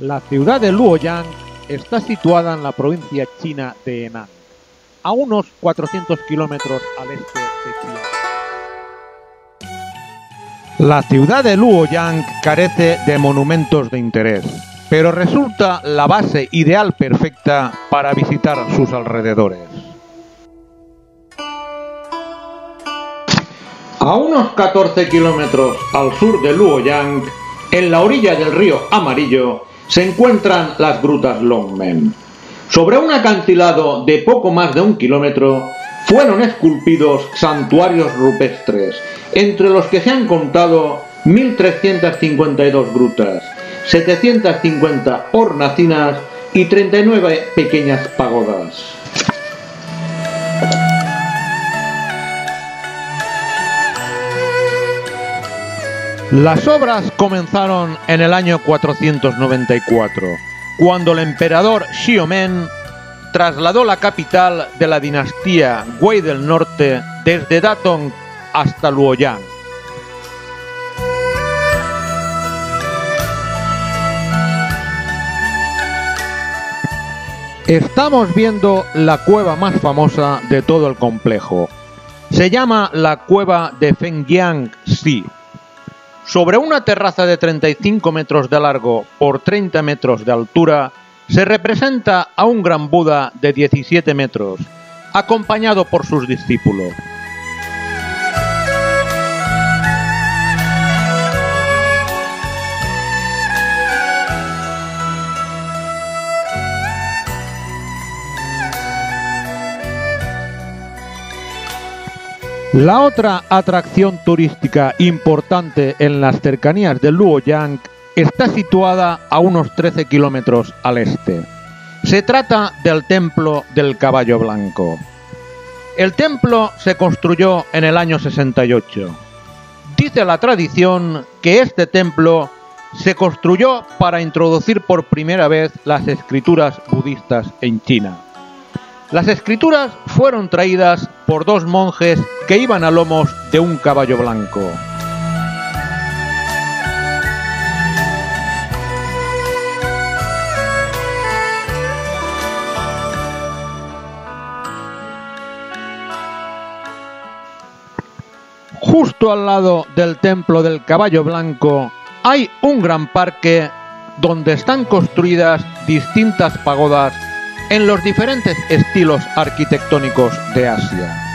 La ciudad de Luoyang está situada en la provincia china de Henan, a unos 400 kilómetros al este de Chiang. La ciudad de Luoyang carece de monumentos de interés, pero resulta la base ideal perfecta para visitar sus alrededores. A unos 14 kilómetros al sur de Luoyang, en la orilla del río Amarillo, se encuentran las grutas Longmen. Sobre un acantilado de poco más de un kilómetro fueron esculpidos santuarios rupestres, entre los que se han contado 1.352 grutas, 750 hornacinas y 39 pequeñas pagodas. Las obras comenzaron en el año 494, cuando el emperador Xiaomen trasladó la capital de la dinastía Wei del Norte desde Datong hasta Luoyang. Estamos viendo la cueva más famosa de todo el complejo. Se llama la cueva de Fengjiang Si. Sobre una terraza de 35 metros de largo por 30 metros de altura se representa a un gran Buda de 17 metros, acompañado por sus discípulos. La otra atracción turística importante en las cercanías de Luoyang está situada a unos 13 kilómetros al este. Se trata del Templo del Caballo Blanco. El templo se construyó en el año 68. Dice la tradición que este templo se construyó para introducir por primera vez las escrituras budistas en China. Las escrituras fueron traídas por dos monjes que iban a lomos de un caballo blanco. Justo al lado del templo del caballo blanco hay un gran parque donde están construidas distintas pagodas en los diferentes estilos arquitectónicos de Asia.